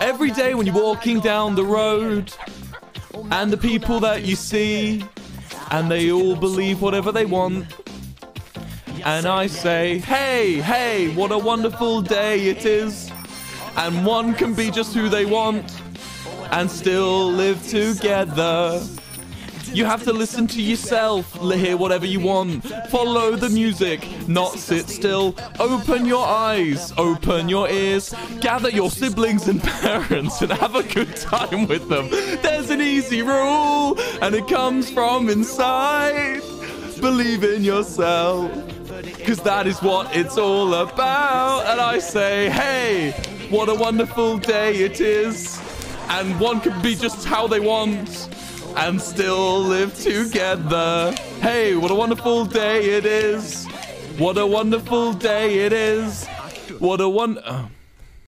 Every day when you're walking down the road, and the people that you see, and they all believe whatever they want. And I say, hey, hey, what a wonderful day it is. And one can be just who they want and still live together. You have to listen to yourself, hear whatever you want, follow the music, not sit still. Open your eyes, open your ears, gather your siblings and parents and have a good time with them. There's an easy rule, and it comes from inside. Believe in yourself, because that is what it's all about. And I say, hey, what a wonderful day it is. And one can be just how they want and still live together. Hey, what a wonderful day it is. What a wonderful day it is. What a one. Oh.